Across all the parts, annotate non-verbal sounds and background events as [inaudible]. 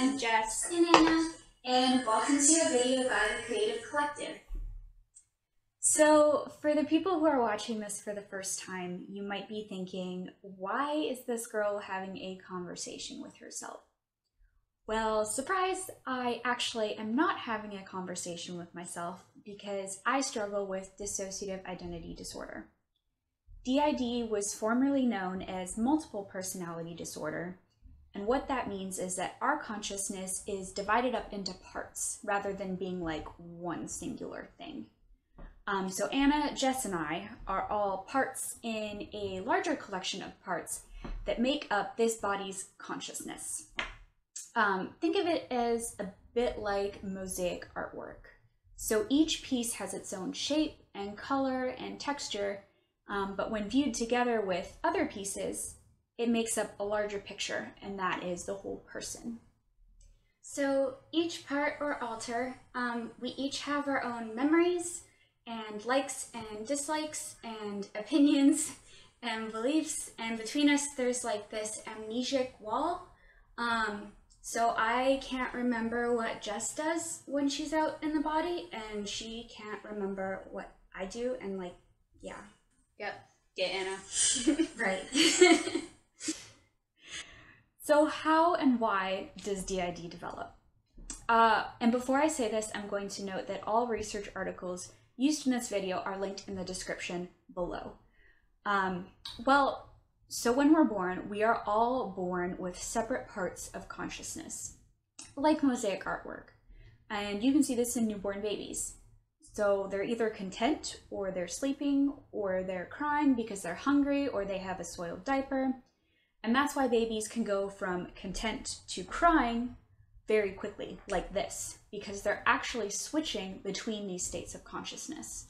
Jen, Jess. and Anna, and welcome to a video by the Creative Collective. So, for the people who are watching this for the first time, you might be thinking, why is this girl having a conversation with herself? Well, surprise, I actually am not having a conversation with myself because I struggle with dissociative identity disorder. DID was formerly known as multiple personality disorder, and what that means is that our consciousness is divided up into parts rather than being like one singular thing. Um, so Anna, Jess, and I are all parts in a larger collection of parts that make up this body's consciousness. Um, think of it as a bit like mosaic artwork. So each piece has its own shape and color and texture, um, but when viewed together with other pieces, it makes up a larger picture, and that is the whole person. So each part or alter, um, we each have our own memories and likes and dislikes and [laughs] opinions and beliefs, and between us there's like this amnesic wall. Um, so I can't remember what Jess does when she's out in the body, and she can't remember what I do, and like, yeah, Yep. Get Anna. [laughs] right. [laughs] So, how and why does DID develop? Uh, and before I say this, I'm going to note that all research articles used in this video are linked in the description below. Um, well, so when we're born, we are all born with separate parts of consciousness, like mosaic artwork. And you can see this in newborn babies. So they're either content, or they're sleeping, or they're crying because they're hungry, or they have a soiled diaper. And that's why babies can go from content to crying very quickly, like this, because they're actually switching between these states of consciousness.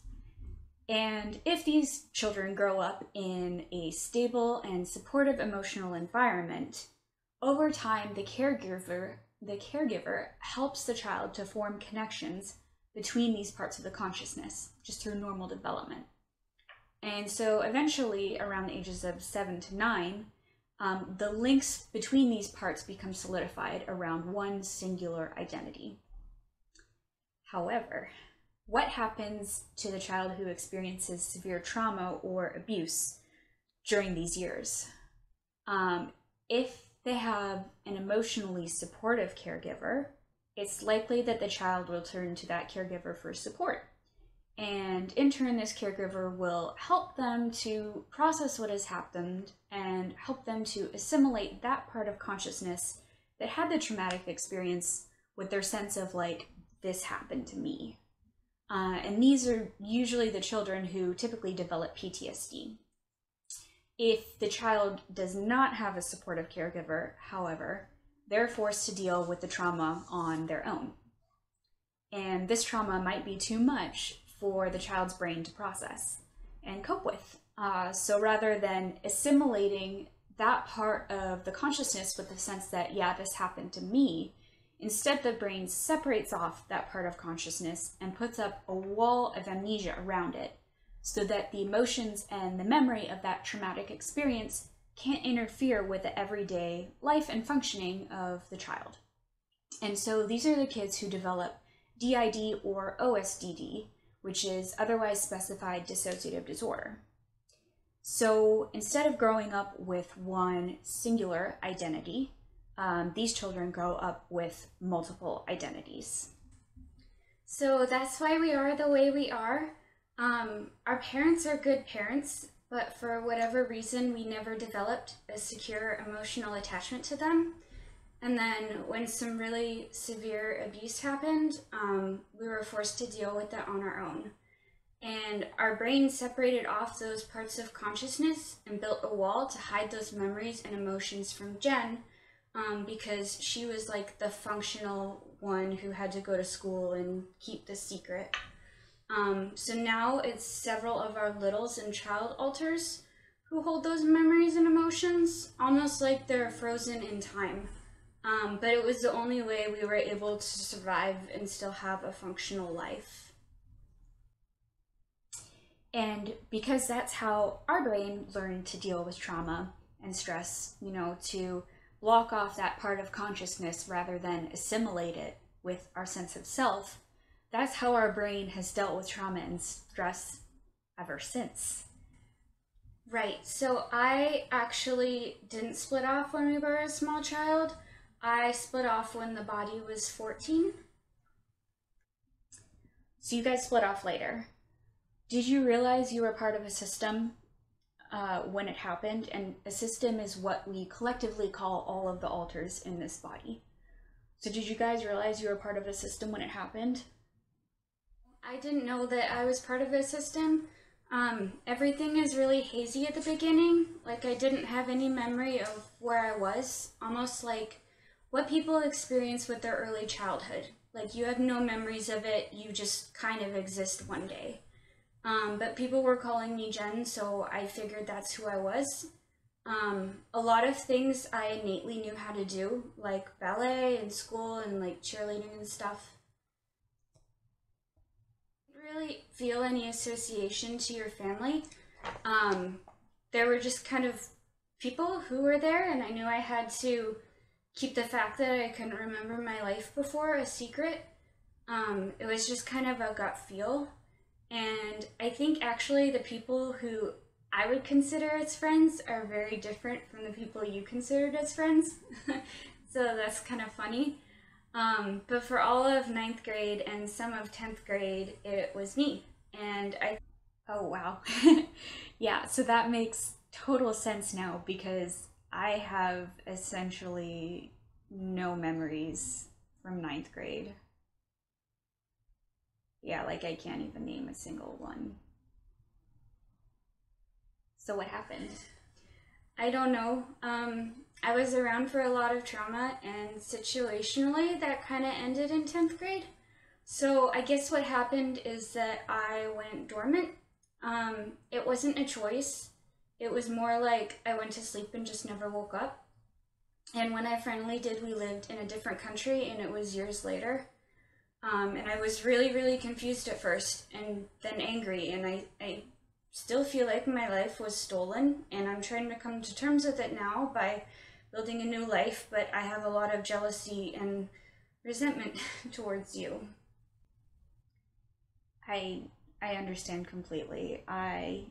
And if these children grow up in a stable and supportive emotional environment, over time the caregiver the caregiver helps the child to form connections between these parts of the consciousness just through normal development. And so eventually around the ages of 7 to 9, um, the links between these parts become solidified around one singular identity. However, what happens to the child who experiences severe trauma or abuse during these years? Um, if they have an emotionally supportive caregiver, it's likely that the child will turn to that caregiver for support. And in turn, this caregiver will help them to process what has happened and help them to assimilate that part of consciousness that had the traumatic experience with their sense of, like, this happened to me. Uh, and these are usually the children who typically develop PTSD. If the child does not have a supportive caregiver, however, they're forced to deal with the trauma on their own. And this trauma might be too much for the child's brain to process and cope with. Uh, so rather than assimilating that part of the consciousness with the sense that, yeah, this happened to me, instead the brain separates off that part of consciousness and puts up a wall of amnesia around it so that the emotions and the memory of that traumatic experience can't interfere with the everyday life and functioning of the child. And so these are the kids who develop DID or OSDD, which is otherwise specified dissociative disorder. So instead of growing up with one singular identity, um, these children grow up with multiple identities. So that's why we are the way we are. Um, our parents are good parents, but for whatever reason, we never developed a secure emotional attachment to them. And then when some really severe abuse happened, um, we were forced to deal with it on our own. And our brain separated off those parts of consciousness and built a wall to hide those memories and emotions from Jen um, because she was like the functional one who had to go to school and keep the secret. Um, so now it's several of our littles and child alters who hold those memories and emotions, almost like they're frozen in time. Um, but it was the only way we were able to survive and still have a functional life. And because that's how our brain learned to deal with trauma and stress, you know, to block off that part of consciousness rather than assimilate it with our sense of self, that's how our brain has dealt with trauma and stress ever since. Right. So I actually didn't split off when we were a small child. I split off when the body was 14. So you guys split off later. Did you realize you were part of a system uh, when it happened? And a system is what we collectively call all of the alters in this body. So did you guys realize you were part of a system when it happened? I didn't know that I was part of a system. Um, everything is really hazy at the beginning. Like, I didn't have any memory of where I was. Almost like what people experience with their early childhood. Like, you have no memories of it, you just kind of exist one day. Um, but people were calling me Jen, so I figured that's who I was. Um, a lot of things I innately knew how to do, like ballet and school and like cheerleading and stuff. Really feel any association to your family. Um, there were just kind of people who were there, and I knew I had to keep the fact that I couldn't remember my life before a secret. Um, it was just kind of a gut feel. And I think actually the people who I would consider as friends are very different from the people you considered as friends. [laughs] so that's kind of funny. Um, but for all of ninth grade and some of 10th grade, it was me. And I. Oh, wow. [laughs] yeah, so that makes total sense now because I have essentially no memories from ninth grade. Yeah, like I can't even name a single one. So what happened? I don't know. Um, I was around for a lot of trauma, and situationally, that kind of ended in 10th grade. So I guess what happened is that I went dormant. Um, it wasn't a choice. It was more like I went to sleep and just never woke up. And when I finally did, we lived in a different country, and it was years later. Um, and I was really, really confused at first, and then angry, and I, I still feel like my life was stolen, and I'm trying to come to terms with it now by building a new life, but I have a lot of jealousy and resentment [laughs] towards you. I I understand completely. I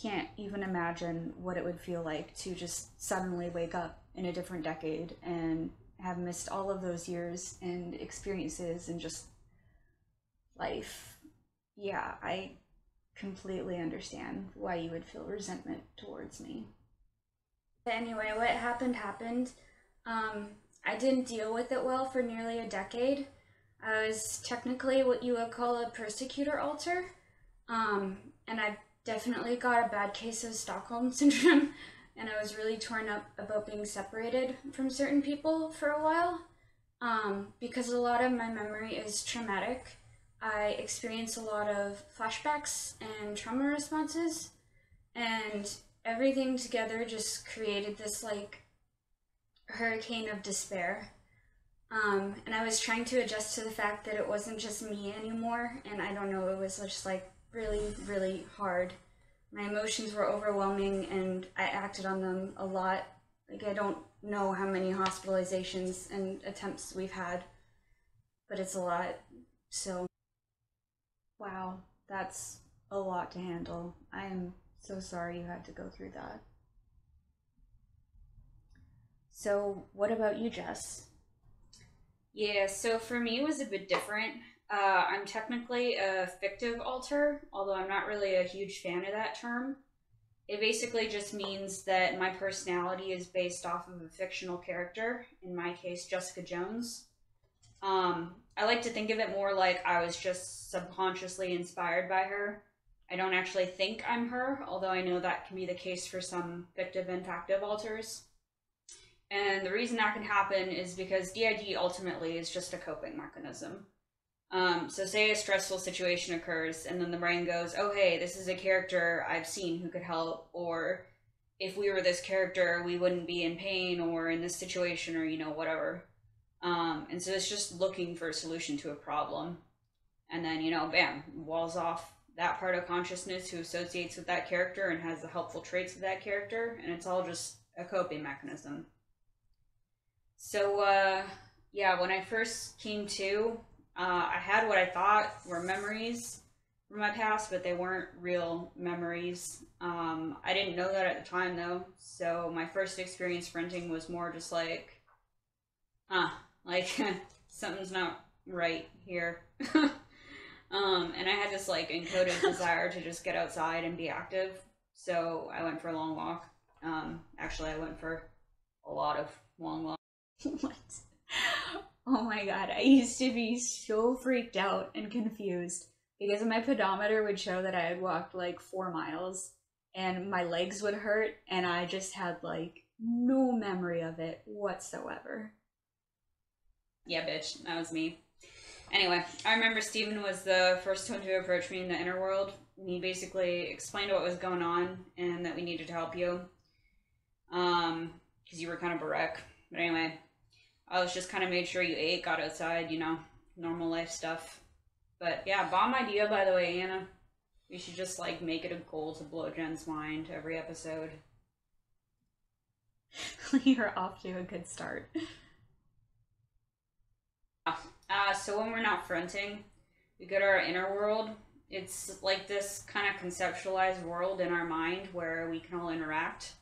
can't even imagine what it would feel like to just suddenly wake up in a different decade and have missed all of those years and experiences and just life. Yeah, I completely understand why you would feel resentment towards me. But anyway, what happened happened. Um, I didn't deal with it well for nearly a decade. I was technically what you would call a persecutor alter, um, and I definitely got a bad case of Stockholm [laughs] syndrome, and I was really torn up about being separated from certain people for a while, um, because a lot of my memory is traumatic. I experience a lot of flashbacks and trauma responses, and everything together just created this like hurricane of despair. Um, and I was trying to adjust to the fact that it wasn't just me anymore, and I don't know, it was just like really, really hard. My emotions were overwhelming, and I acted on them a lot. Like, I don't know how many hospitalizations and attempts we've had, but it's a lot. So. Wow, that's a lot to handle. I am so sorry you had to go through that. So, what about you, Jess? Yeah, so for me, it was a bit different. Uh, I'm technically a fictive alter, although I'm not really a huge fan of that term. It basically just means that my personality is based off of a fictional character, in my case, Jessica Jones. Um, I like to think of it more like I was just subconsciously inspired by her. I don't actually think I'm her, although I know that can be the case for some fictive and factive alters. And the reason that can happen is because DID ultimately is just a coping mechanism. Um, so, say a stressful situation occurs, and then the brain goes, oh, hey, this is a character I've seen who could help, or if we were this character, we wouldn't be in pain or in this situation, or, you know, whatever. Um, and so it's just looking for a solution to a problem. And then, you know, bam, walls off that part of consciousness who associates with that character and has the helpful traits of that character, and it's all just a coping mechanism. So, uh, yeah, when I first came to, uh, I had what I thought were memories from my past, but they weren't real memories. Um, I didn't know that at the time, though. So, my first experience fronting was more just like, huh, like [laughs] something's not right here. [laughs] um, and I had this like encoded [laughs] desire to just get outside and be active. So I went for a long walk. Um, actually, I went for a lot of long walks. Oh my god, I used to be so freaked out and confused because my pedometer would show that I had walked like four miles and my legs would hurt, and I just had like no memory of it whatsoever. Yeah, bitch, that was me. Anyway, I remember Steven was the first one to approach me in the inner world. And He basically explained what was going on and that we needed to help you. Um, because you were kind of a wreck. But anyway, I was just kind of made sure you ate, got outside, you know, normal life stuff. But yeah, bomb idea by the way, Anna. We should just like make it a goal to blow Jen's mind every episode. [laughs] You're off to a good start. Uh, so when we're not fronting, we go to our inner world. It's like this kind of conceptualized world in our mind where we can all interact.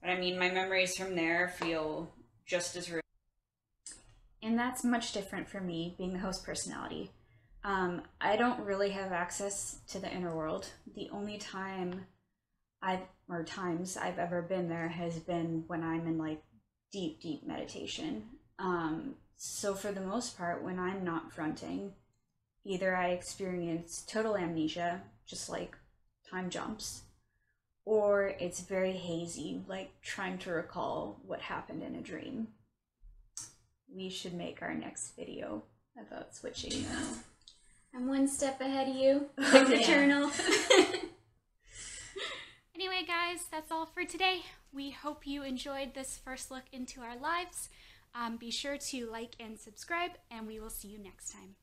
But I mean, my memories from there feel just as real. And that's much different for me, being the host personality. Um, I don't really have access to the inner world. The only time I've, or times I've ever been there has been when I'm in like deep, deep meditation. Um, so, for the most part, when I'm not fronting, either I experience total amnesia, just like time jumps, or it's very hazy, like trying to recall what happened in a dream. We should make our next video about switching now. I'm one step ahead of you, like the journal. Anyway, guys, that's all for today. We hope you enjoyed this first look into our lives. Um, be sure to like and subscribe, and we will see you next time.